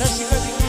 Jessica